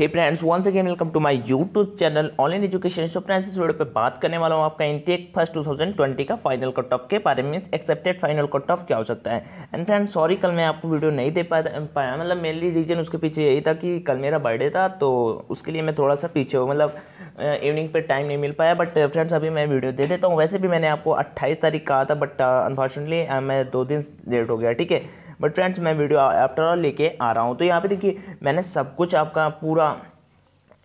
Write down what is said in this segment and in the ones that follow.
Hey friends once again welcome to my YouTube channel online education so friends इस video पे बात करने वाला हूँ आपका इंटेक फ़र्स्ट 2020 का फाइनल कट ऑफ़ के बारे में। एक्सेप्टेड फाइनल कट ऑफ़ क्या हो सकता है? एंड फ्रेंड्स सॉरी कल मैं आपको वीडियो नहीं दे पाया मतलब मेनली रीजन उसके पीछे यही था कि कल मेरा बर्थडे था तो उसके लिए मैं थोड़ा सा पीछे हूँ। मतलब इवनिंग पे टाइम नहीं मिल पाया बट फ्रेंड्स अभी मैं वीडियो दे देता हूँ। वैसे भी मैंने आपको अट्ठाईस तारीख कहा था बट अनफॉर्चुनेटली मैं दो दिन लेट हो गया, ठीक है? बट फ्रेंड्स मैं वीडियो आफ्टर ऑल लेके आ रहा हूँ। तो यहाँ पे देखिए, मैंने सब कुछ आपका पूरा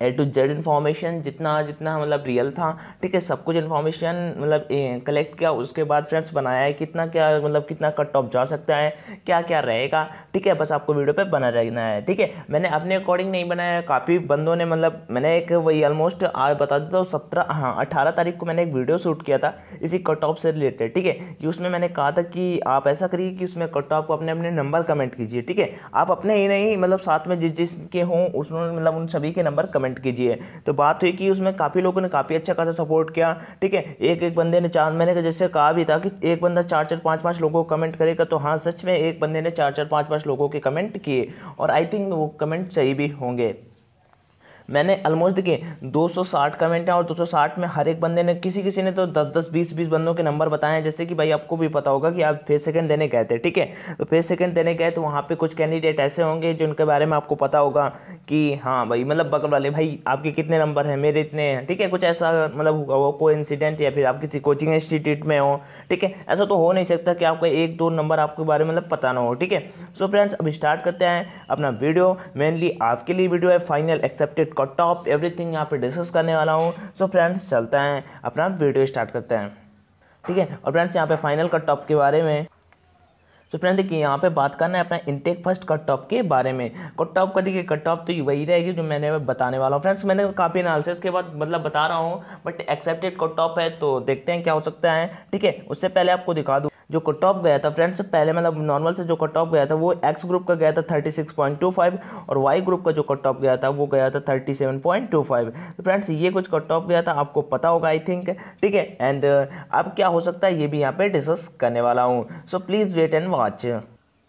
ए टू जेड इन्फॉर्मेशन जितना जितना मतलब रियल था, ठीक है, सब कुछ इन्फॉर्मेशन मतलब कलेक्ट किया, उसके बाद फ्रेंड्स बनाया है, कितना क्या मतलब कितना कट ऑफ़ जा सकता है, क्या क्या रहेगा, ठीक है, बस आपको वीडियो पे बना रहना है, ठीक है। मैंने अपने अकॉर्डिंग नहीं बनाया काफ़ी बंदों ने मतलब मैंने एक वही ऑलमोस्ट आज बता देता हूँ, सत्रह हाँ अठारह तारीख को मैंने एक वीडियो शूट किया था, इसी कट ऑफ़ से रिलेटेड ठीक है, कि उसमें मैंने कहा था कि आप ऐसा करिए कि उसमें कट ऑफ़ को अपने अपने नंबर कमेंट कीजिए, ठीक है। आप अपने ही नहीं मतलब साथ में जिस, जिसके हों उसमें मतलब उन सभी के नंबर कमेंट कमेंट कीजिए। तो बात हुई कि उसमें काफ़ी लोगों ने काफ़ी अच्छा खासा सपोर्ट किया, ठीक है? एक एक बंदे ने चार मैंने जैसे कहा भी था कि एक बंदा चार चार पाँच पाँच लोगों को कमेंट करेगा तो हाँ सच में एक बंदे ने चार चार पाँच पाँच लोगों के कमेंट किए और आई थिंक वो कमेंट सही भी होंगे। मैंने ऑलमोस्ट देखिए 260 कमेंट हैं और 260 में हर एक बंदे ने, किसी किसी ने तो 10 10 20 20 बंदों के नंबर बताए हैं, जैसे कि भाई आपको भी पता होगा कि आप फेस सेकंड देने गए थे, ठीक है? तो फेस सेकंड देने गए तो वहाँ पे कुछ कैंडिडेट ऐसे होंगे जिनके बारे में आपको पता होगा कि हाँ भाई मतलब बगल वाले, भाई आपके कितने नंबर हैं, मेरे इतने हैं, ठीक है? कुछ ऐसा मतलब वो कोई इंसिडेंट या फिर आप किसी कोचिंग इंस्टीट्यूट में हो, ठीक है? ऐसा तो हो नहीं सकता कि आपका एक, दो नंबर आपके बारे में मतलब पता ना हो, ठीक है? सो फ्रेंड्स अब स्टार्ट करते हैं अपना वीडियो मेनली आपके लिए वीडियो है final accepted cut off everything यहाँ पे डिस्कस करने वाला हूँ। सो फ्रेंड्स चलते हैं, अपना वीडियो स्टार्ट करते हैं। ठीक है? और फ्रेंड्स यहाँ पे फाइनल कट ऑफ़ के बारे में। तो फ्रेंड देखिए, यहाँ पे बात करना है अपना इंटेक फ़र्स्ट कट ऑफ़ के बारे में। कट ऑफ़ का देखिए कट ऑफ़ तो वही रहेगी जो मैंने बताने वाला हूँ। फ्रेंड्स मैंने काफ़ी एनालिसिस के बाद मतलब बता रहा हूँ बट एक्सेप्टेड कट ऑफ़ है तो देखते हैं क्या हो सकता है। ठीक है? उससे पहले आपको दिखा दूँ। जो कट ऑफ़ गया था फ्रेंड्स पहले मतलब नॉर्मल से जो कट ऑफ़ गया था, वो एक्स ग्रुप का गया था thirty six point two five और वाई ग्रुप का जो कट ऑफ़ गया था, वो गया था thirty seven point two five तो फ्रेंड्स ये कुछ कट ऑफ़ गया था, आपको पता होगा आई थिंक ठीक है? एंड अब क्या हो सकता है, ये भी यहाँ पर डिस्कस करने वाला हूँ। So please wait and watch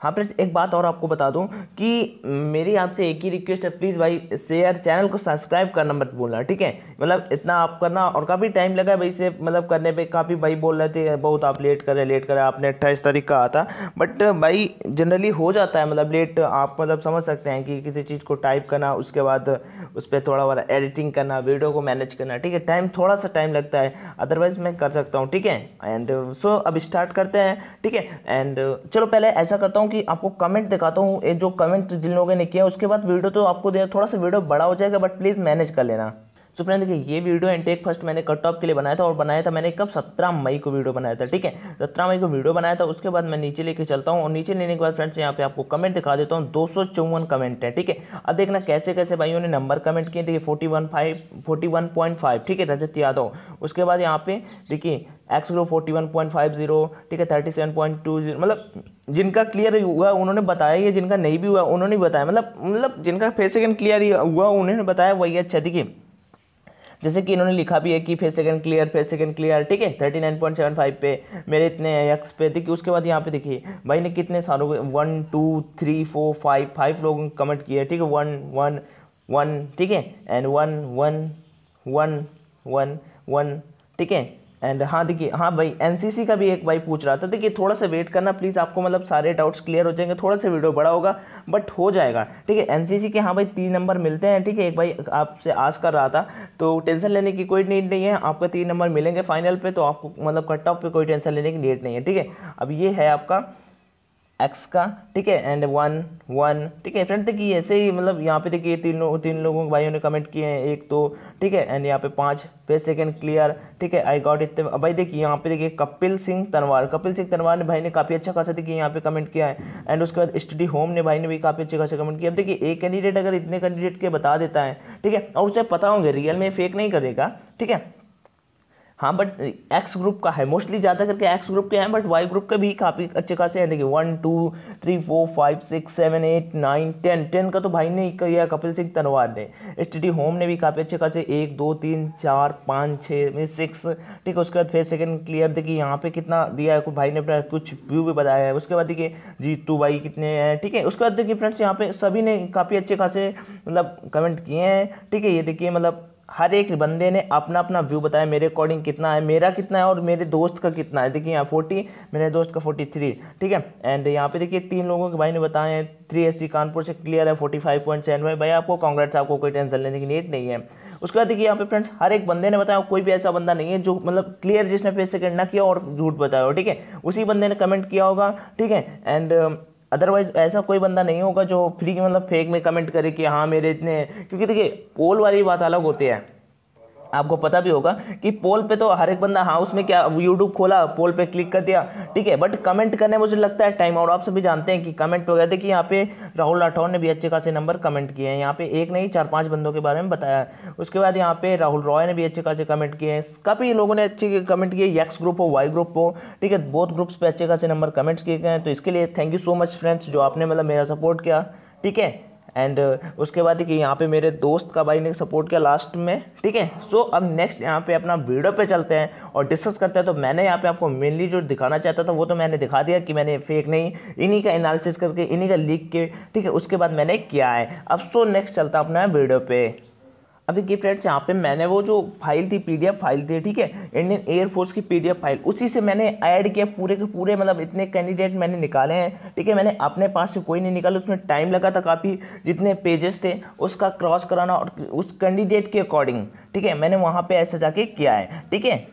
हाँ फ्रेंड्स, एक बात और आपको बता दूँ कि मेरी आपसे एक ही रिक्वेस्ट है प्लीज़ भाई शेयर चैनल को सब्सक्राइब करना मत बोलना ठीक है? मतलब इतना आप करना, और काफ़ी टाइम लगा भाई से मतलब करने पे, काफ़ी भाई बोल रहे थे, बहुत आप लेट करें लेट करें आपने अट्ठाईस तारीख का आता बट भाई जनरली हो जाता है मतलब लेट आप मतलब समझ सकते हैं कि किसी चीज़ को टाइप करना, उसके बाद उस पर थोड़ा बड़ा एडिटिंग करना वीडियो को मैनेज करना, ठीक है? टाइम थोड़ा सा टाइम लगता है अदरवाइज़ मैं कर सकता हूँ, ठीक है? एंड सो अब स्टार्ट करते हैं, ठीक है? एंड चलो पहले ऐसा करता हूँ हूँ कि आपको कमेंट दिखाता हूँ जो कमेंट जिन लोगों ने किया उसके बाद वीडियो तो आपको दे थोड़ा सा वीडियो बड़ा हो जाएगा बट प्लीज़ मैनेज कर लेना। सो फ्रेंड देखिए, ये वीडियो इंटेक फ़र्स्ट मैंने कट ऑफ़ के लिए बनाया था और बनाया था मैंने कब? सत्रह मई को वीडियो बनाया था, ठीक है? सत्रह मई को वीडियो बनाया था, उसके बाद मैं नीचे लेके चलता हूँ और नीचे लेने के बाद फ्रेंड्स यहाँ पे आपको कमेंट दिखा देता हूँ, दो सौ चौवन कमेंट है, ठीक है? अब देखना कैसे कैसे भाइयों ने नंबर कमेंट किए, देखिए forty one five forty one point five ठीक है, रजत यादव उसके बाद यहाँ पे, देखिए X group forty one point five zero ठीक है thirty seven point two zero मतलब जिनका क्लियर हुआ, उन्होंने बताया ये, जिनका नहीं भी हुआ, उन्होंने बताया मतलब मतलब जिनका फेस सेकंड क्लियर हुआ, उन्होंने बताया, वही अच्छा देखिए। जैसे कि इन्होंने लिखा भी है कि phase second clear phase second clear ठीक है? Thirty nine point seven five पे, मेरे इतने एक्स पे, देखिए, उसके बाद यहाँ पे देखिए, भाई ने कितने सारों one two three four five five लोगों कमेंट किया ठीक है? वन वन वन ठीक है? And one one one one one ठीक है? एंड हाँ देखिए हाँ भाई एनसीसी का भी एक भाई पूछ रहा था, देखिए, थोड़ा सा वेट करना प्लीज़ आपको मतलब सारे डाउट्स क्लियर हो जाएँगे, थोड़ा सा वीडियो बड़ा होगा बट हो जाएगा। ठीक है एनसीसी के हाँ भाई तीन नंबर मिलते हैं, ठीक है, एक भाई आपसे आस कर रहा था तो टेंशन लेने की कोई नीड नहीं है, आपका तीन नंबर मिलेंगे फाइनल पर तो आपको मतलब कट ऑफ़ पर कोई टेंशन लेने की नीड नहीं है, ठीक है? अब ये है आपका एक्स का, ठीक है? एंड वन वन ठीक है? फ्रेंड देखिए, ऐसे ही मतलब यहाँ पे देखिए तीन लोग तीन लोगों के भाइयों ने कमेंट किए हैं, एक तो ठीक है? एंड यहाँ पे पाँच पे सेकंड क्लियर ठीक है? आई गॉट इतने भाई देखिए, यहाँ पे देखिए कपिल सिंह तनवार, कपिल सिंह तनवार ने भाई ने काफ़ी अच्छा खासा देखिए यहाँ पे कमेंट किया है। एंड उसके बाद स्टडी होम ने भाई ने भी काफ़ी अच्छे खासा कमेंट किया अब देखिए, एक कैंडिडेट अगर इतने कैंडिडेट के बता देता है, ठीक है? और उसे पता होंगे रियल में फेक नहीं करेगा, ठीक है? हाँ बट एक्स ग्रुप का है। मोस्टली ज़्यादा करके एक्स ग्रुप के हैं बट वाई ग्रुप के भी काफ़ी अच्छे खासे हैं। देखिए one two three four five six seven eight nine ten ten का तो भाई ने किया, कपिल सिंह तनवार ने। एस होम ने भी काफ़ी अच्छे खासे एक, दो, तीन, चार, पाँच छः मीन सिक्स ठीक है, उसके बाद फिर सेकंड क्लियर देखिए, यहाँ पे कितना दिया है कुछ भाई ने अपना कुछ व्यू भी बताया है। उसके बाद देखिए, जीतू भाई कितने हैं, ठीक है। उसके बाद देखिए फ्रेंड्स यहाँ पे सभी ने काफ़ी अच्छे खासे मतलब कमेंट किए हैं। ठीक है, ये देखिए मतलब हर एक बंदे ने अपना अपना व्यू बताया, मेरे अकॉर्डिंग कितना है, मेरा कितना है और मेरे दोस्त का कितना है। देखिए यहाँ फोर्टी मेरे दोस्त का फोर्टी थ्री ठीक है? एंड यहाँ पे देखिए तीन लोगों के भाई ने बताए हैं थ्री एस कानपुर से क्लियर है फोर्टी फाइव पॉइंट सेवन भाई भाई, आपको कांग्रेस आपको कोई टेंशन लेने की नीड नहीं है। उसके बाद देखिए यहाँ पे फ्रेंड्स हर एक बंदे ने बताया, कोई भी ऐसा बंदा नहीं है जो मतलब क्लियर जिसने फेस सेकेंड ना किया और झूठ बताया हो, ठीक है? उसी बंदे ने कमेंट किया होगा, ठीक है? एंड अदरवाइज़ ऐसा कोई बंदा नहीं होगा जो फ्री मतलब फेक में कमेंट करे कि हाँ मेरे इतने क्योंकि देखिए पोल वाली बात अलग होती है। आपको पता भी होगा कि पोल पे तो हर एक बंदा हाँ उसमें क्या यूट्यूब खोला, पोल पे क्लिक कर दिया, ठीक है? बट कमेंट करने मुझे लगता है टाइम और आप सभी जानते हैं कि कमेंट वगैरह देखिए यहाँ पे राहुल राठौर ने भी अच्छे खासे नंबर कमेंट किए हैं। यहाँ पे एक नहीं, चार पाँच बंदों के बारे में बताया है। उसके बाद यहाँ पे राहुल रॉय ने भी अच्छे खासे कमेंट किए हैं। काफ़ी लोगों ने अच्छे कमेंट किए। यक्स ग्रुप हो वाई ग्रुप हो, ठीक है? बहुत ग्रुप्स पर अच्छे खासे नंबर कमेंट्स किए गए हैं। तो इसके लिए thank you so much friends जो आपने मतलब मेरा सपोर्ट किया, ठीक है? एंड uh, उसके बाद देखिए यहाँ पे मेरे दोस्त का भाई ने सपोर्ट किया लास्ट में ठीक है? सो अब नेक्स्ट यहाँ पे अपना वीडियो पे चलते हैं और डिस्कस करते हैं। तो मैंने यहाँ पे आपको मेनली जो दिखाना चाहता था वो तो मैंने दिखा दिया कि मैंने फेक नहीं इन्हीं का एनालिसिस करके इन्हीं का लिख के ठीक है? उसके बाद मैंने किया है। अब सो नेक्स्ट चलता अपना वीडियो पे। अब देखिए फ्रेंड्स यहाँ पे मैंने वो जो फ़ाइल थी, पीडीएफ फ़ाइल थी, ठीक है? इंडियन एयरफोर्स की पीडीएफ फ़ाइल, उसी से मैंने ऐड किया, पूरे के पूरे मतलब इतने कैंडिडेट मैंने निकाले हैं, ठीक है? मैंने अपने पास से कोई नहीं निकाला, उसमें टाइम लगा था काफ़ी, जितने पेजेस थे, उसका क्रॉस कराना और उस कैंडिडेट के अकॉर्डिंग ठीक है? मैंने वहाँ पर ऐसा जाके किया है, ठीक है?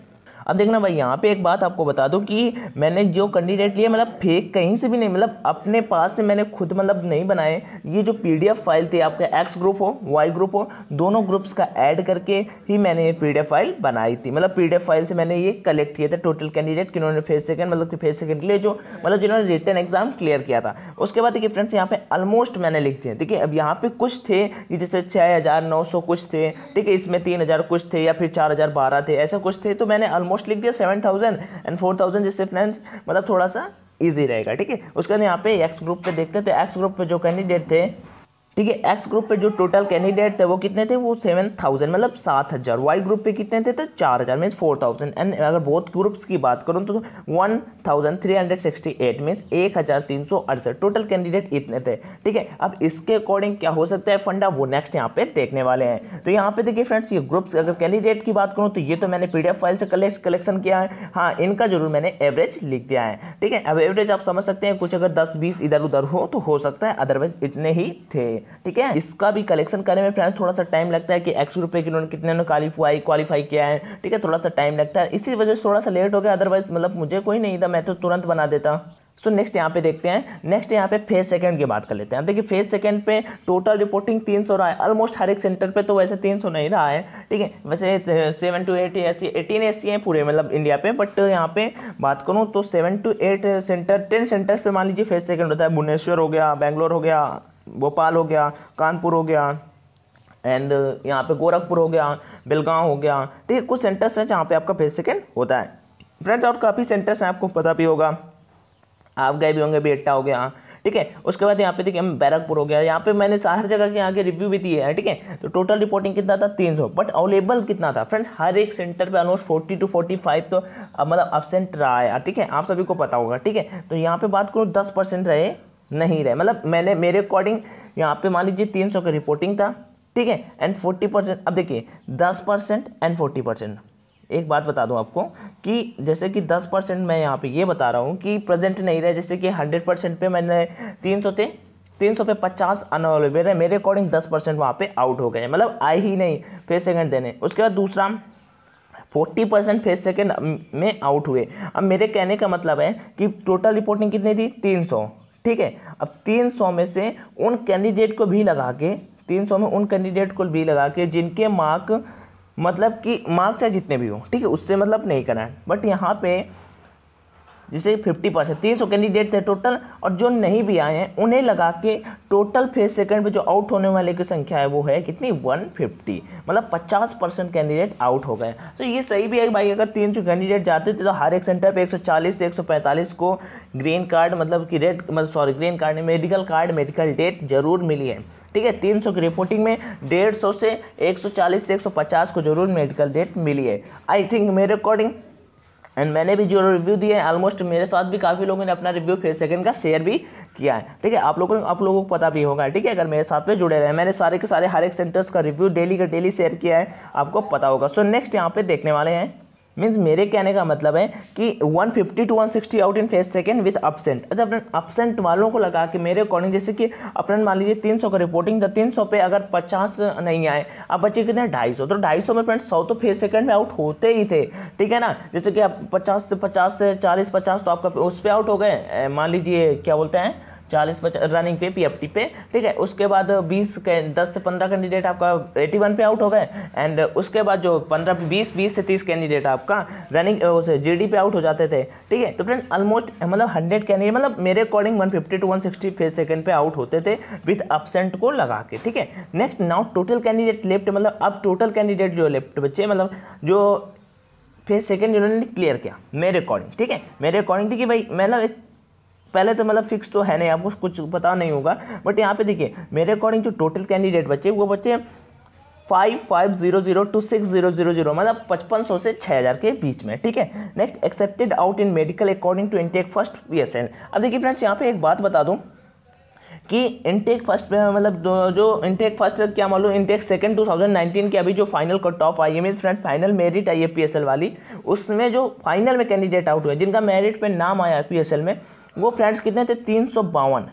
अब देखना भाई, यहाँ पे एक बात आपको बता दूँ कि मैंने जो कैंडिडेट लिया मतलब फेक कहीं से भी नहीं मतलब अपने पास से मैंने खुद मतलब नहीं बनाए। ये जो पीडीएफ फ़ाइल थी, आपका एक्स ग्रुप हो वाई ग्रुप हो, दोनों ग्रुप्स का ऐड करके ही मैंने ये पीडीएफ फ़ाइल बनाई थी। मतलब पीडीएफ फ़ाइल से मैंने ये कलेक्ट किया था टोटल कैंडिडेट किन्होंने फेस सेकेंड मतलब कि फेस सेकेंड के लिए जो मतलब जिन्होंने रिटर्न एग्ज़ाम क्लियर किया था। उसके बाद देखिए फ्रेंड्स यहाँ पे ऑलमोस्ट मैंने लिख दिए। देखिए, अब यहाँ पे कुछ थे कि जैसे छः हज़ार नौ सौ कुछ थे, ठीक है, इसमें तीन हज़ार कुछ थे या फिर चार हज़ार बारह थे, ऐसा कुछ थे तो मैंने ऑलमोस्ट लिख दिया seven thousand and four thousand जिससे फ्रेंड्स मतलब थोड़ा सा ईजी रहेगा, ठीक है? उसके बाद यहाँ पे एक्स ग्रुप पे देखते थे एक्स ग्रुप पे जो कैंडिडेट थे ठीक है एक्स ग्रुप पे जो टोटल कैंडिडेट थे वो कितने थे? वो सेवन थाउज़ेंड मतलब सात हज़ार। वाई ग्रुप पे कितने थे? तो चार हज़ार मीन्स फोर थाउज़ेंड एंड अगर बहुत ग्रुप्स की बात करूँ तो one thousand three hundred sixty eight means एक हज़ार तीन सौ अड़सठ। टोटल कैंडिडेट इतने थे। ठीक है, अब इसके अकॉर्डिंग क्या हो सकता है फंडा? वो नेक्स्ट यहाँ पे देखने वाले हैं। तो यहाँ पे देखिए फ्रेंड्स ये ग्रुप्स अगर कैंडिडेट की बात करूँ तो ये तो मैंने पीडीएफ फ़ाइल से कलेक्ट कलेक्शन किया है। हाँ इनका ज़रूर मैंने एवरेज लिख दिया है। ठीक है, अब एवरेज आप समझ सकते हैं, कुछ अगर दस बीस इधर उधर हो तो हो सकता है अदरवाइज़ इतने ही थे। ठीक है? इसका भी कलेक्शन करने में फ्रेंड्स थोड़ा सा टाइम लगता है कि एक्स रुपये की उन्होंने कितने क्वालिफाई क्वालिफाई किया है, ठीक है? थोड़ा सा टाइम लगता है। इसी वजह से थोड़ा सा लेट हो गया अदरवाइज़ मतलब मुझे कोई नहीं था, मैं तो तुरंत बना देता। सो नेक्स्ट यहाँ पे देखते हैं। नेक्स्ट यहाँ पे फ़ेज़ सेकंड की बात कर लेते हैं। देखिए फ़ेज़ सेकंड पे टोटल रिपोर्टिंग 300 रहा है। ऑलमोस्ट हर एक सेंटर पे तो वैसे 300 नहीं रहा है, ठीक है? वैसे seven to eight S eighteen S हैं पूरे मतलब इंडिया पे बट यहाँ पे बात करूँ तो seven to eight center ten centers पे मान लीजिए फ़ेज़ सेकेंड होता है। भुवनेश्वर हो गया बैंगलोर हो गया भोपाल हो गया, कानपुर हो गया एंड यहाँ पे गोरखपुर हो गया, बेलगांव हो गया। ठीक है कुछ सेंटर्स हैं जहाँ पे आपका फेस सेकेंड होता है। फ्रेंड्स और काफ़ी सेंटर्स हैं, आपको पता भी होगा। आप गए भी होंगे बेट्टा हो गया, ठीक है? उसके बाद यहाँ पे देखिए बैरकपुर हो गया। यहाँ पे मैंने हर जगह के आगे रिव्यू भी दिए हैं, ठीक है? तो टोटल रिपोर्टिंग कितना था? तीन सौ। बट अवेलेबल कितना था? फ्रेंड्स हर एक सेंटर पे almost forty two forty five तो मतलब अपसेंट रहा है, ठीक है? आप सभी को पता होगा, ठीक है? तो यहाँ पे बात करूँ, दस परसेंट रहे नहीं रहे। मतलब मैंने, मेरे अकॉर्डिंग यहाँ पे मान लीजिए तीन सौ का रिपोर्टिंग था, ठीक है? एंड फोर्टी परसेंट अब देखिए, दस परसेंट एंड फोर्टी परसेंट एक बात बता दूँ आपको कि जैसे कि दस परसेंट मैं यहाँ पे ये बता रहा हूँ कि प्रेजेंट नहीं रहे, जैसे कि हंड्रेड परसेंट पे मैंने तीन सौ थे, तीन सौ पे पचास अनअवेलेबल है मेरे अकॉर्डिंग दस परसेंट वहाँ पे आउट हो गए मतलब आए ही नहीं फेस सेकंड देने। उसके बाद दूसरा फोर्टी परसेंट फेस सेकेंड में आउट हुए। अब मेरे कहने का मतलब है कि टोटल रिपोर्टिंग कितनी थी? तीन सौ। ठीक है? अब तीन सौ में से उन कैंडिडेट को भी लगा के, तीन सौ में उन कैंडिडेट को भी लगा के जिनके मार्क मतलब कि मार्क चाहे जितने भी हो, ठीक है? उससे मतलब नहीं करना है। बट यहाँ पे जिसे फिफ्टी परसेंट तीन सौ कैंडिडेट थे टोटल और जो नहीं भी आए हैं, उन्हें लगा के टोटल फेस सेकंड पे जो आउट होने वाले की संख्या है वो है कितनी? 150 मतलब 50 परसेंट कैंडिडेट आउट हो गए। तो ये सही भी है भाई अगर तीन सौ कैंडिडेट जाते थे तो हर एक सेंटर पे 140 से 145 को ग्रीन कार्ड मतलब कि रेड मतलब sorry green card medical card medical date ज़रूर मिली है। ठीक है? तीन सौ की रिपोर्टिंग में डेढ़ सौ से एक सौ चालीस से एक सौ पचास को ज़रूर मेडिकल डेट मिली है। आई थिंक मेरे अकॉर्डिंग एंड मैंने भी जो रिव्यू दिए हैं ऑलमोस्ट मेरे साथ भी काफ़ी लोगों ने अपना रिव्यू फिर सेकंड का शेयर भी किया है। ठीक है, आप लोगों को, आप लोगों को पता भी होगा, ठीक है? अगर मेरे साथ में जुड़े रहे, मैंने सारे के सारे हर एक सेंटर्स का रिव्यू डेली का डेली शेयर किया है, आपको पता होगा। सो नेक्स्ट यहाँ पे देखने वाले हैं। मीन्स मेरे कहने का मतलब है कि 150 to 160 out in phase second with absent अच्छा अपने अपसेंट वालों को लगा कि मेरे अकॉर्डिंग जैसे कि अपन मान लीजिए 300 का रिपोर्टिंग था 300 पे अगर 50 नहीं आए, अब बच्चे कितने? सौ. तो ढाई सौ में फ्रेंड्स सौ तो फेस सेकेंड में आउट होते ही थे. ठीक है ना? जैसे कि आप पचास से पचास से चालीस, पचास तो आपका उस पर आउट हो गए. मान लीजिए, क्या बोलते हैं? चालीस पचास रनिंग पे पीएफटी पे, ठीक है? उसके बाद बीस दस से पंद्रह कैंडिडेट आपका एटी वन पे आउट हो गए एंड उसके बाद जो पंद्रह, बीस बीस से तीस कैंडिडेट आपका रनिंग उसे जी पे आउट हो जाते थे, ठीक है? तो फ्रेंड ऑलमोस्ट मतलब हंड्रेड कैंडिडेट मतलब मेरे according one fifty to one sixty second पे आउट होते थे विथ अपसेंट को लगा के, ठीक है? Next now total candidate left मतलब अब टोटल कैंडिडेट जो लेफ़्ट बच्चे मतलब जो फ़ेज़ सेकेंड जिन्होंने क्लियर किया, मेरे अकॉर्डिंग ठीक है? मेरे अकॉर्डिंग थी कि भाई मतलब एक पहले तो मतलब फिक्स तो है नहीं, आपको कुछ पता नहीं होगा बट यहाँ पे देखिए, मेरे अकॉर्डिंग जो टोटल कैंडिडेट बच्चे, वो बच्चे five five zero zero two six zero zero zero मतलब पचपन सौ से छः हज़ार के बीच में, ठीक है? Next expected out in medical according to intake first P S N अब देखिए फ्रेंड्स यहाँ पे एक बात बता दूँ कि इनटेक फ़र्स्ट मतलब जो इनटेक फ़र्स्ट क्या मान लो इनटेक सेकंड 2019 की अभी जो फाइनल कट ऑफ़ आई है मीन फ्रेंड फाइनल मेरिट आई है पीएसएल वाली, उसमें जो फाइनल में कैंडिडेट आउट हुए, जिनका मेरिट पे नाम आया पीएसएल में वो फ्रेंड्स कितने थे? तीन सौ बावन।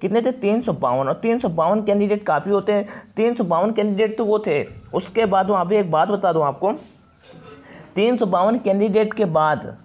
कितने थे? तीन सौ बावन। और तीन सौ बावन कैंडिडेट काफ़ी होते हैं। तीन सौ बावन कैंडिडेट तो वो थे। उसके बाद वहाँ पर एक बात बता दूँ आपको। तीन सौ बावन कैंडिडेट के बाद,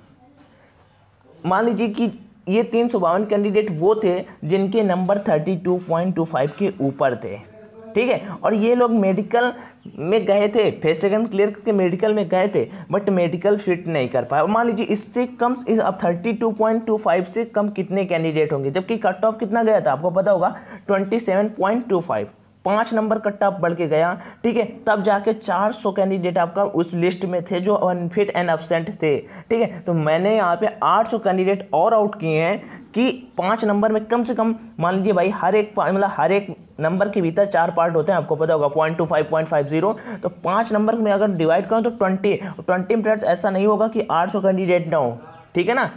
मान लीजिए कि ये तीन सौ बावन कैंडिडेट वो थे जिनके number thirty two point two five के ऊपर थे। ठीक है? और ये लोग मेडिकल में गए थे फेस सेकंड क्लियर करके मेडिकल में गए थे बट मेडिकल फिट नहीं कर पाए। मान लीजिए, इससे कम, इस, अब thirty two point two five से कम कितने कैंडिडेट होंगे? जबकि कट ऑफ़ कितना गया था? आपको पता होगा twenty seven point two five पाँच नंबर कट ऑफ़ बढ़ के गया, ठीक है? तब जाके 400 कैंडिडेट आपका उस लिस्ट में थे जो अनफिट एंड अपसेंट थे, ठीक है? तो मैंने यहाँ पे 800 कैंडिडेट और आउट किए हैं कि पाँच नंबर में कम से कम, मान लीजिए भाई, हर एक मतलब हर एक नंबर के भीतर चार पार्ट होते हैं, आपको पता होगा point two five point five zero तो पाँच नंबर में अगर डिवाइड करो तो ट्वेंटी ट्वेंटी मिनट्स ऐसा नहीं होगा कि आठ सौ कैंडिडेट ना हो, ठीक है ना?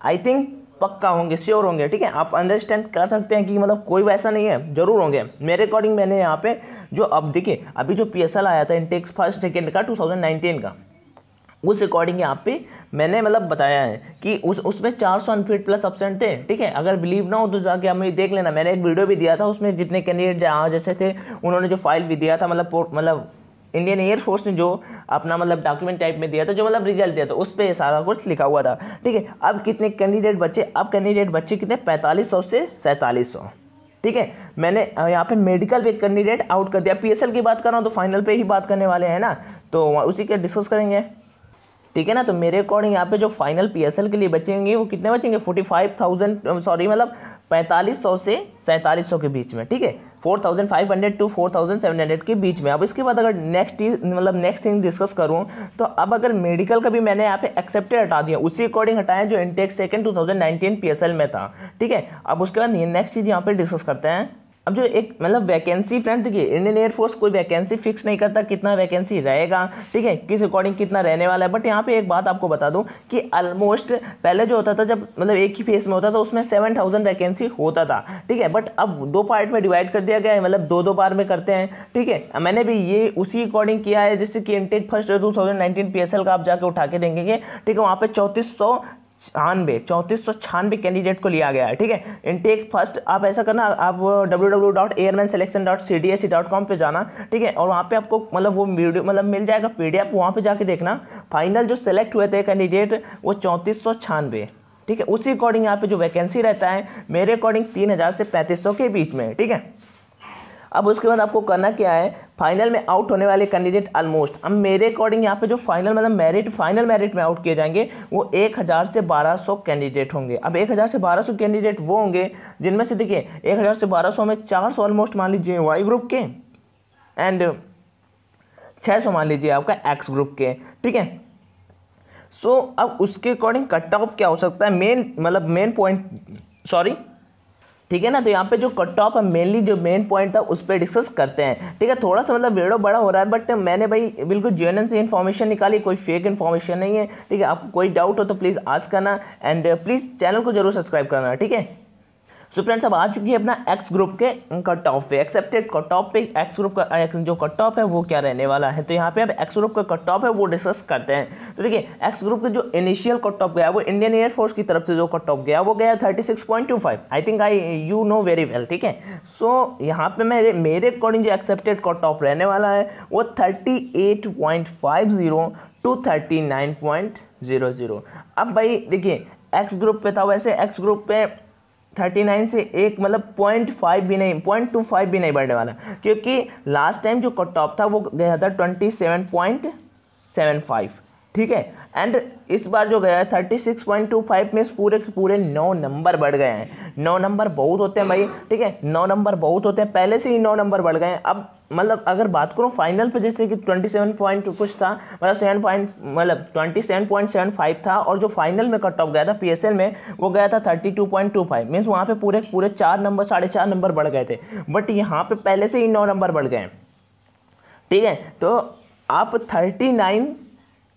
आई थिंक पक्का होंगे श्योर होंगे, ठीक है? आप अंडरस्टैंड कर सकते हैं कि मतलब कोई वैसा नहीं है, ज़रूर होंगे। मेरे अकॉर्डिंग मैंने यहाँ पे जो, अब देखिए, अभी जो पीएसएल आया था इंटेक्स फ़र्स्ट सेकेंड का 2019 का उस अकॉर्डिंग यहाँ पे मैंने मतलब बताया है कि उस, उसमें चार सौ अनफिट प्लस अपसेंट थे, ठीक है? अगर बिलीव ना हो तो जाके हमें देख लेना। मैंने एक वीडियो भी दिया था, उसमें जितने कैंडिडेट जहाँ जैसे थे, उन्होंने जो फ़ाइल भी दिया था मतलब मतलब इंडियन एयरफोर्स ने जो अपना मतलब डॉक्यूमेंट टाइप में दिया था, जो मतलब रिज़ल्ट दिया था, उस पर सारा कुछ लिखा हुआ था, ठीक है? अब कितने कैंडिडेट बच्चे अब कैंडिडेट बच्चे कितने? पैंतालीस सौ से सैंतालीस सौ, ठीक है? मैंने यहाँ पे मेडिकल पे कैंडिडेट आउट कर दिया। पीएसएल की बात कर रहा हूँ तो फाइनल पे ही बात करने वाले हैं ना? तो उसी के डिस्कस करेंगे। ठीक है ना? तो मेरे अकॉर्डिंग यहाँ पे जो फाइनल पीएसएल के लिए बचेंगे वो कितने बचेंगे? फोर्टी फाइव थाउज़ेंड सॉरी मतलब पैंतालीस सौ से सैंतालीस सौ के बीच में, ठीक है? Four thousand five hundred to four thousand seven hundred के बीच में। अब इसके बाद अगर नेक्स्ट मतलब नेक्स्ट थिंग डिस्कस करूँ तो अब अगर मेडिकल का भी मैंने यहाँ पे एक्सेप्टेड हटा दिया, उसी अकॉर्डिंग हटाया जो intakes second two thousand nineteen P में था, ठीक है? अब उसके बाद नेक्स्ट चीज़ यहाँ पे डिस्कस करते हैं। अब जो एक मतलब वैकेंसी फ्रेंड देखिए इंडियन एयरफोर्स कोई वैकेंसी फिक्स नहीं करता, कितना वैकेंसी रहेगा, ठीक है, किस अकॉर्डिंग कितना रहने वाला है बट यहाँ पे एक बात आपको बता दूँ कि ऑलमोस्ट पहले जो होता था, जब मतलब एक ही फेस में होता था, उसमें सेवन थाउज़ेंड वैकेंसी होता था, ठीक है बट अब दो पार्ट में डिवाइड कर दिया गया है मतलब दो दो बार में करते हैं, ठीक है मैंने भी ये उसी अकॉर्डिंग किया है, जिससे कि intake first two thousand nineteen P S L का आप जाके उठा के देंगे ठीक है, वहाँ पे चौंतीस सौ छानवे चौंतीस सौ छानवे कैंडिडेट को लिया गया है, ठीक है? इनटेक फ़र्स्ट आप ऐसा करना, आप W W dot airman selection dot C D S C dot com पर जाना, ठीक है? और वहाँ पे आपको मतलब वो वीडियो मतलब मिल जाएगा पी डी एफ़ वहाँ पर जाके देखना। फाइनल जो सेलेक्ट हुए थे कैंडिडेट वो चौंतीस सौ छानवे ठीक है? उसी अकॉर्डिंग यहाँ पे जो वैकेंसी रहता है, मेरे अकॉर्डिंग तीन हज़ार से पैंतीस सौ के बीच में, ठीक है? अब उसके बाद आपको करना क्या है? फाइनल में आउट होने वाले कैंडिडेट ऑलमोस्ट अब मेरे अकॉर्डिंग यहाँ पे जो फाइनल मतलब मेरिट फाइनल मेरिट में आउट किए जाएँगे वो एक हज़ार से बारह सौ कैंडिडेट होंगे. अब एक हज़ार से बारह सौ कैंडिडेट वो होंगे जिनमें से देखिए एक हज़ार से बारह सौ में चार सौ ऑलमोस्ट मान लीजिए वाई ग्रुप के एंड छः सौ मान लीजिए आपका एक्स ग्रुप के. ठीक है? सो so, अब उसके अकॉर्डिंग कट ऑफ़ क्या हो सकता है? मेन मतलब मेन पॉइंट सॉरी ठीक है ना? तो यहाँ पे जो कट ऑफ़ है मेनली जो मेन पॉइंट था, उस पर डिस्कस करते हैं। ठीक है? थोड़ा सा मतलब वीडियो बड़ा हो रहा है बट मैंने भाई बिल्कुल जेनन से इन्फॉर्मेशन निकाली, कोई फेक इन्फॉर्मेशन नहीं है। ठीक है? आपको कोई डाउट हो तो प्लीज़ आज करना एंड प्लीज़ चैनल को ज़रूर सब्सक्राइब करना, ठीक है? सो फ्रेंड्स अब आ चुकी है अपना एक्स ग्रुप के कट ऑफ़ पे। एक्सेप्टेड कट ऑफ़ पे एक्स ग्रुप का जो कट ऑफ़ है, वो क्या रहने वाला है? तो यहाँ पे अब एक्स ग्रुप का कट ऑफ़ है, वो डिस्कस करते हैं। तो देखिए एक्स ग्रुप का जो इनिशियल कट ऑफ़ गया, वो इंडियन एयरफोर्स की तरफ़ से जो कट ऑफ़ गया, वो गया thirty six point two five I think I you know very well ठीक है? सो यहाँ पे मेरे मेरे अकॉर्डिंग जो एक्सेप्टेड कट ऑफ़ रहने वाला है, वो thirty eight point five zero to thirty nine point zero zero अब भाई, देखिए एक्स ग्रुप पे था वैसे एक्स ग्रुप पे थर्टी नाइन से एक मतलब पॉइंट फाइव भी नहीं, पॉइंट टू फाइव भी नहीं बढ़ने वाला। क्योंकि लास्ट टाइम जो कट ऑफ़ था, वो गया था twenty seven point seven five. ठीक है? एंड इस बार जो गया है thirty six point two five में पूरे के पूरे नौ नंबर बढ़ गए हैं। नौ नंबर बहुत होते हैं भाई, ठीक है? नौ नंबर बहुत होते हैं। पहले से ही नौ नंबर बढ़ गए हैं। अब मतलब अगर बात करूँ फाइनल पे, जैसे कि ट्वेंटी सेवन पॉइंट कुछ था मतलब सेवन पॉइंट मतलब twenty seven point seven five था, और जो फाइनल में कट ऑफ़ गया था पी एस एल में, वो गया था thirty two point two five means वहाँ पे पूरे पूरे चार नंबर, साढ़े चार नंबर बढ़ गए थे। बट यहाँ पे पहले से ही नौ नंबर बढ़ गए हैं। ठीक है? तो आप थर्टी नाइन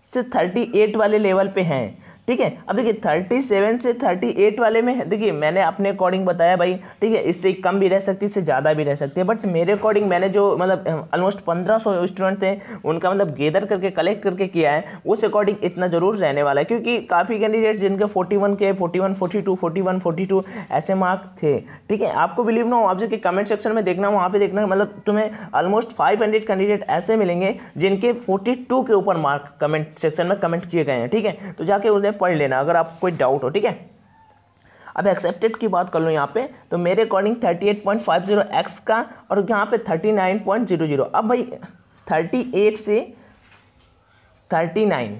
से थर्टी एट वाले लेवल पे हैं। ठीक है? अब देखिए थर्टी सेवन से थर्टी एट वाले में देखिए, मैंने अपने अकॉर्डिंग बताया भाई, ठीक है? इससे कम भी रह सकती है इससे ज़्यादा भी रह सकती है। बट मेरे अकॉर्डिंग मैंने जो मतलब ऑलमोस्ट पंद्रह सौ स्टूडेंट थे, उनका मतलब गेदर करके कलेक्ट करके किया है, उस अकॉर्डिंग इतना ज़रूर रहने वाला है। क्योंकि काफ़ी कैंडिडेट जिनके फोर्टी वन के forty one forty two forty one forty two ऐसे मार्क थे। ठीक है? आपको बिलीव ना हो, आप जो कमेंट सेक्शन में देखना वहाँ पर देखना मतलब तुम्हें ऑलमोस्ट फाइव हंड्रेड कैंडिडेट ऐसे मिलेंगे, जिनके फोर्टी टू के ऊपर मार्क कमेंट सेक्शन में कमेंट किए गए हैं। ठीक है? तो जाके उन्हें पढ़ लेना, अगर आपको कोई डाउट हो, ठीक है? अब एक्सेप्टेड की बात कर लो यहाँ पे तो मेरे according thirty eight point five zero X का और यहाँ पे thirty nine point zero zero अब भाई थर्टी एट से थर्टी नाइन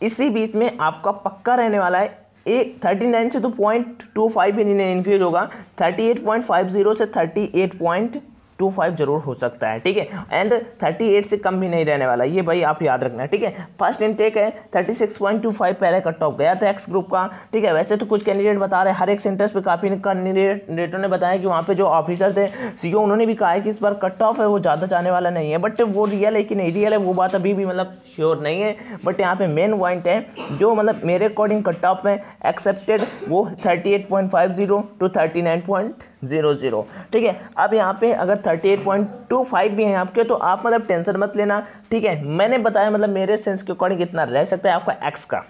इसी बीच में आपका पक्का रहने वाला है। एक थर्टी नाइन से तो पॉइंट टू फाइव भी नहीं इंक्रीज होगा। Thirty eight point five zero से thirty eight point two five ज़रूर हो सकता है, ठीक है? एंड थर्टी एट से कम भी नहीं रहने वाला, ये भाई आप याद रखना, ठीक है? फ़र्स्ट इनटेक है thirty six point two five पहले कट ऑफ़ गया था एक्स ग्रुप का, ठीक है? वैसे तो कुछ कैंडिडेट बता रहे हर एक सेंटर्स पे काफ़ी कैंडिडेटों ने बताया कि वहाँ पे जो ऑफिसर थे सीओ उन्होंने भी कहा है कि इस बार कट ऑफ़ है, वो ज़्यादा जाने वाला नहीं है बट वो रियल है कि नहीं रियल है, वो बात अभी भी मतलब श्योर नहीं है बट यहाँ पे मेन पॉइंट है, जो मतलब मेरे अकॉर्डिंग कट ऑफ़ में एक्सेप्टेड वो thirty eight point five zero to thirty nine point zero zero. ठीक है, अब यहाँ पे अगर thirty eight point two five भी हैं आपके तो आप मतलब टेंशन मत लेना, ठीक है? मैंने बताया मतलब मेरे सेंस के अकॉर्डिंग इतना रह सकता है आपका एक्स का।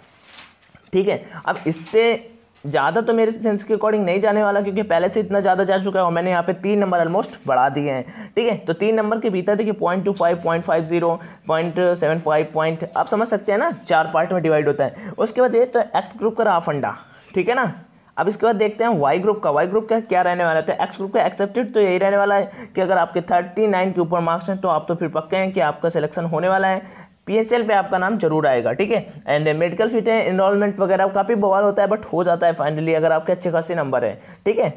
ठीक है, अब इससे ज़्यादा तो मेरे सेंस के अकॉर्डिंग नहीं जाने वाला, क्योंकि पहले से इतना ज़्यादा जा चुका है और मैंने यहाँ पे तीन नंबर ऑलमोस्ट बढ़ा दिए हैं। ठीक है तो तीन नंबर के भीतर देखिए point two five point five zero point seven five point आप समझ सकते हैं ना, चार पार्ट में डिवाइड होता है। उसके बाद ये तो एक्स ग्रुप का रहा फंडा ठीक है ना? अब इसके बाद देखते हैं वाई ग्रुप का। वाई ग्रुप का क्या रहने वाला था? एक्स ग्रुप का एक्सेप्टेड तो यही रहने वाला है कि अगर आपके थर्टी नाइन के ऊपर मार्क्स हैं तो आप तो फिर पक्के हैं कि आपका सिलेक्शन होने वाला है। पी एस एल पर आपका नाम ज़रूर आएगा, ठीक है? एंड मेडिकल फिट है इनरोलमेंट वगैरह काफ़ी बवाल होता है बट हो जाता है फाइनली अगर आपके अच्छे खासी नंबर है, ठीक है?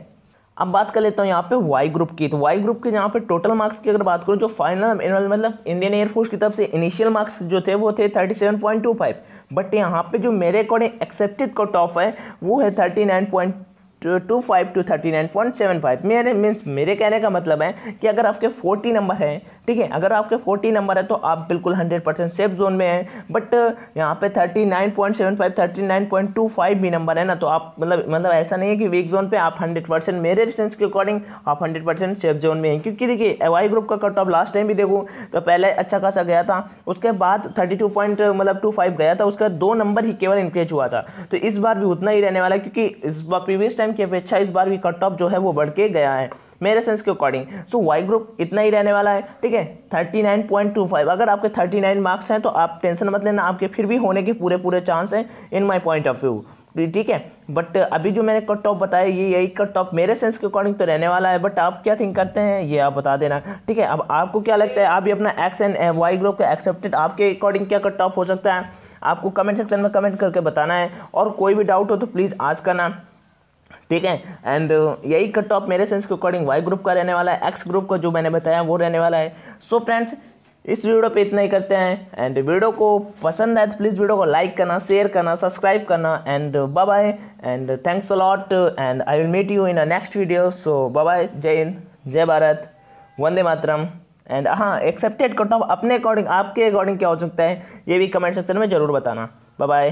अब बात कर लेता हूँ यहाँ पे वाई ग्रुप की। तो वाई ग्रुप के यहाँ पे टोटल मार्क्स की अगर बात करूँ, जो फाइनल मतलब इंडियन एयरफोर्स की तरफ़ से इनिशियल मार्क्स जो थे, वो थे thirty seven point two five but यहाँ पे जो मेरे अकॉर्डिंग एक्सेप्टेड कट ऑफ़ है, वो है thirty nine point two five to thirty nine point seven five मेरे मीन्स मेरे कहने का मतलब है कि अगर आपके फोर्टी नंबर हैं, ठीक है? अगर आपके फोर्टी नंबर है तो आप बिल्कुल हंड्रेड परसेंट सेफ़ जोन में हैं। बट यहाँ पे thirty nine point seven five thirty nine point two five भी नंबर है ना तो आप मतलब मतलब ऐसा नहीं है कि वीक जोन पे आप हंड्रेड परसेंट मेरे डिस्टेंस के अकॉर्डिंग आप हंड्रेड परसेंट सेफ़ जोन में हैं। क्योंकि देखिए एवाई ग्रुप का कट ऑफ़ लास्ट टाइम भी देखूँ तो पहले अच्छा खासा गया था, उसके बाद थर्टी टू पॉइंट मतलब टू फाइव गया था, उसका दो नंबर ही केवल इंक्रीज हुआ था। तो इस बार भी उतना ही रहने वाला है, क्योंकि इस बार प्रीवियस टाइम की अपेक्षा इस बार भी कट ऑफ़ जो है वो बढ़ के गया है, मेरे सेंस के अकॉर्डिंग सो वाई ग्रुप इतना ही रहने वाला है, ठीक है? Thirty nine point two five अगर आपके थर्टी नाइन मार्क्स हैं तो आप टेंशन मत लेना, आपके फिर भी होने के पूरे पूरे चांस हैं in my point of view ठीक है? बट अभी जो मैंने कट ऑफ़ बताया, ये यही कट ऑफ़ मेरे सेंस के अकॉर्डिंग तो रहने वाला है बट आप क्या थिंक करते हैं, ये आप बता देना. ठीक है? अब आपको क्या लगता है, आप भी अपना एक्स एंड वाई ग्रुप का एक्सेप्टेड आपके अकॉर्डिंग क्या कट ऑफ़ हो सकता है? आपको कमेंट सेक्शन में कमेंट करके बताना है, और कोई भी डाउट हो तो प्लीज़ आज करना. ठीक है? एंड यही कट ऑफ़ मेरे सेंस के अकॉर्डिंग वाई ग्रुप का रहने वाला है एक्स ग्रुप का जो मैंने बताया वो रहने वाला है। सो so फ्रेंड्स इस वीडियो पे इतना ही करते हैं। एंड वीडियो को पसंद आए तो प्लीज़ वीडियो को लाइक करना शेयर करना सब्सक्राइब करना। And bye bye and thanks a lot and I will meet you in a next video so bye bye जय हिंद जय भारत वंदे मातरम एंड हाँ एक्सेप्टेड कट ऑफ़ अपने अकॉर्डिंग आपके अकॉर्डिंग क्या हो सकता है, ये भी कमेंट सेक्शन में ज़रूर बताना। Bye bye